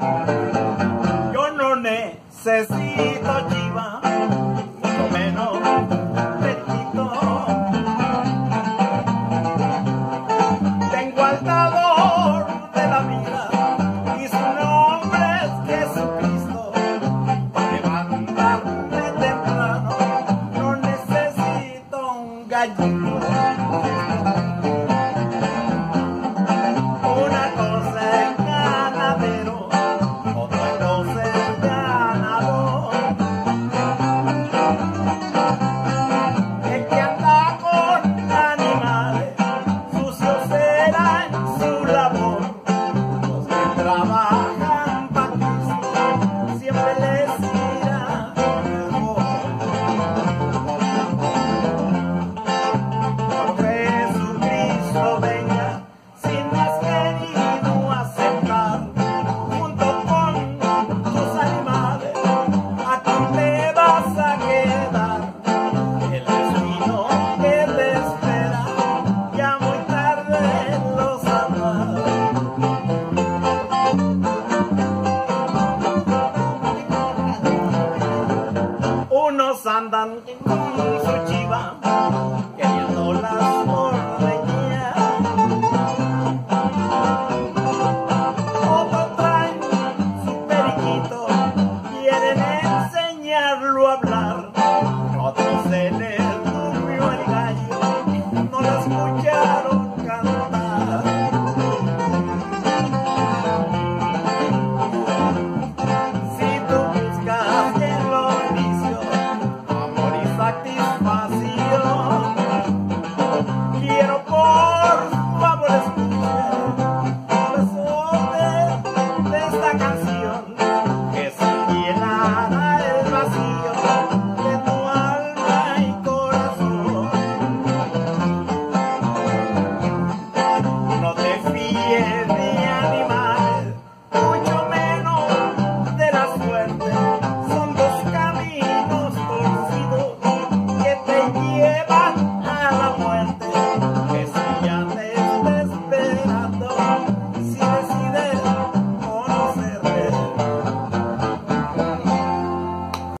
Yo no necesito chiva, mucho menos perrito. Tengo al dador de la vida y su nombre es Jesucristo. Para levantarme temprano no necesito un gallito. Santan. satisfacción. Quiero por favor escuchar canción.